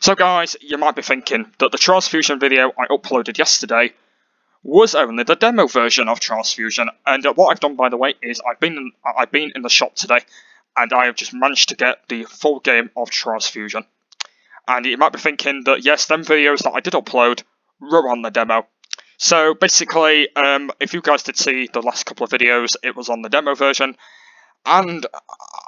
So guys, you might be thinking that the Trials Fusion video I uploaded yesterday was only the demo version of Trials Fusion, and uh, what I've done by the way is I've been in, I've been in the shop today, and I have just managed to get the full game of Trials Fusion. And you might be thinking that yes, them videos that I did upload were on the demo. So basically, um, if you guys did see the last couple of videos, it was on the demo version, and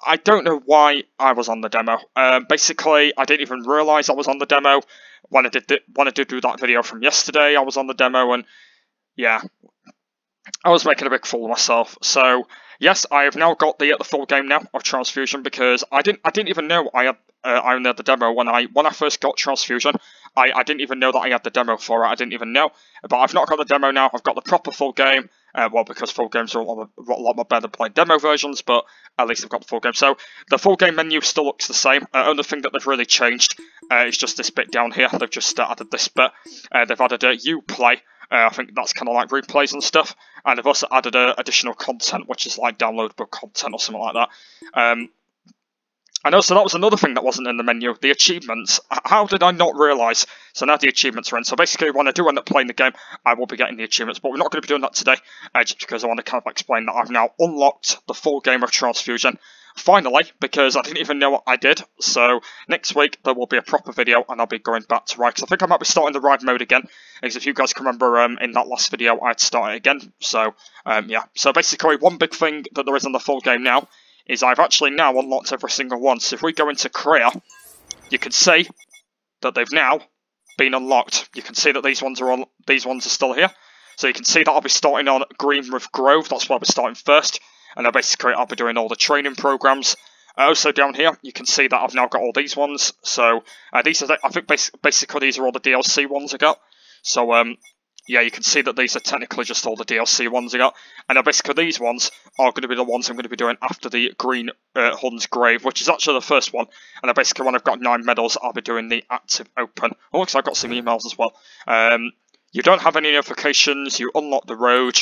I don't know why I was on the demo. Um, basically, I didn't even realise I was on the demo when I did when I did do that video from yesterday. I was on the demo, and yeah, I was making a big fool of myself. So yes, I have now got the the full game now of Trials Fusion because I didn't I didn't even know I had uh, I only had the demo when I when I first got Trials Fusion. I, I didn't even know that I had the demo for it. I didn't even know. But I've not got the demo now. I've got the proper full game. Uh, well, because full games are a lot, a lot more better playing demo versions, but at least they've got the full game. So the full game menu still looks the same. Uh, only thing that they've really changed uh, is just this bit down here. They've just added this bit. Uh, they've added a Uplay. Uh, I think that's kind of like replays and stuff. And they've also added uh, additional content, which is like downloadable content or something like that. Um, I know, so that was another thing that wasn't in the menu, the achievements. How did I not realise? So now the achievements are in. So basically, when I do end up playing the game, I will be getting the achievements, but we're not going to be doing that today, uh, just because I want to kind of explain that I've now unlocked the full game of Trials Fusion, Finally, because I didn't even know what I did, so next week there will be a proper video and I'll be going back to ride, because I think I might be starting the ride mode again, because if you guys can remember um, in that last video I'd start it again, so um, yeah. So basically one big thing that there is in the full game now is I've actually now unlocked every single one. So if we go into career, you can see that they've now been unlocked. You can see that these ones are on these ones are still here. So you can see that I'll be starting on Greenroof Grove. That's where be starting first. And then basically I'll be doing all the training programs. Also down here, you can see that I've now got all these ones. So uh, these are, the, I think, basically these are all the DLC ones I got. So um, yeah, you can see that these are technically just all the DLC ones I got. And now basically these ones are going to be the ones I'm going to be doing after the Green uh, Hun's Grave, which is actually the first one. And then basically when I've got 9 medals, I'll be doing the Active Open. Oh, like I've got some emails as well. Um, you don't have any notifications, you unlock the road.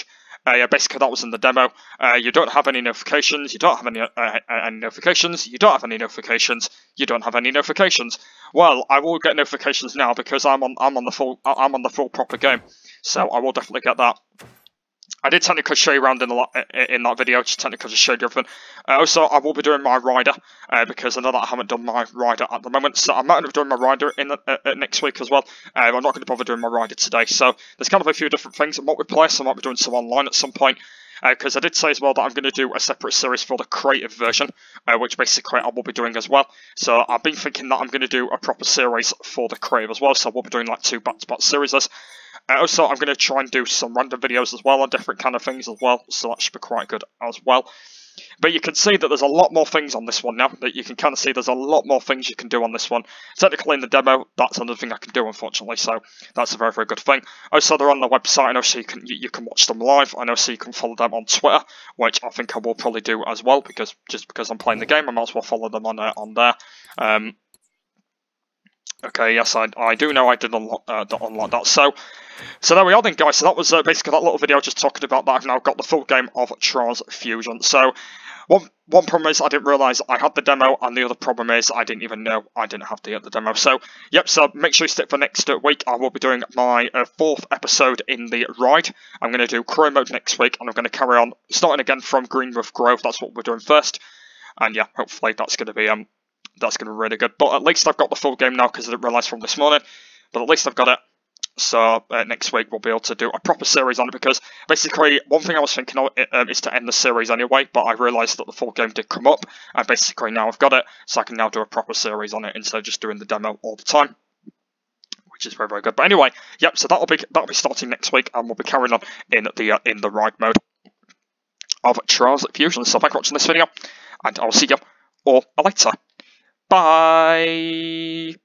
Uh, yeah, basically that was in the demo. Uh, you don't have any notifications. You don't have any uh, uh, any notifications. You don't have any notifications. You don't have any notifications. Well, I will get notifications now because I'm on I'm on the full I'm on the full proper game. So I will definitely get that. I did technically show you around in, the, in that video, just technically just showed you everything. Uh, also, I will be doing my rider, uh, because I know that I haven't done my rider at the moment, so I might end up doing my rider in the, uh, uh next week as well. Uh, I'm not going to bother doing my rider today, so there's kind of a few different things I might we play, so I might be doing some online at some point. Because uh, I did say as well that I'm going to do a separate series for the creative version, which basically I will be doing as well. So I've been thinking that I'm going to do a proper series for the creative as well, so we'll be doing like two back-to-back -back series. Uh, also, I'm going to try and do some random videos as well on different kind of things as well, so that should be quite good as well. But you can see that there's a lot more things on this one now, that you can kind of see there's a lot more things you can do on this one. Technically in the demo, that's another thing I can do unfortunately, so that's a very, very good thing. Also, they're on the website, and also you can, you, can watch them live, and also you can follow them on Twitter, which I think I will probably do as well, because just because I'm playing the game, I might as well follow them on, uh, on there. Um, okay, yes, I, I do know I did unlock, uh, unlock that. So, so there we are then guys, so that was uh, basically that little video just talking about that. I've now got the full game of Trials Fusion. So one one problem is I didn't realise I had the demo and the other problem is I didn't even know I didn't have the, the demo. So yep, so make sure you stick for next week. I will be doing my uh, fourth episode in the ride. I'm going to do career mode next week and I'm going to carry on starting again from Greenroof Grove. That's what we're doing first. And yeah, hopefully that's going to be um that's going to be really good. But at least I've got the full game now because I didn't realise from this morning. But at least I've got it. So uh, next week we'll be able to do a proper series on it because basically one thing I was thinking of um, is to end the series anyway, but I realised that the full game did come up and basically now I've got it, so I can now do a proper series on it instead of just doing the demo all the time. Which is very very good. But anyway, yep. So that'll be that'll be starting next week, and we'll be carrying on in the uh, in the ride mode of Trials Fusion. So thank for watching this video, and I'll see you all later. Bye.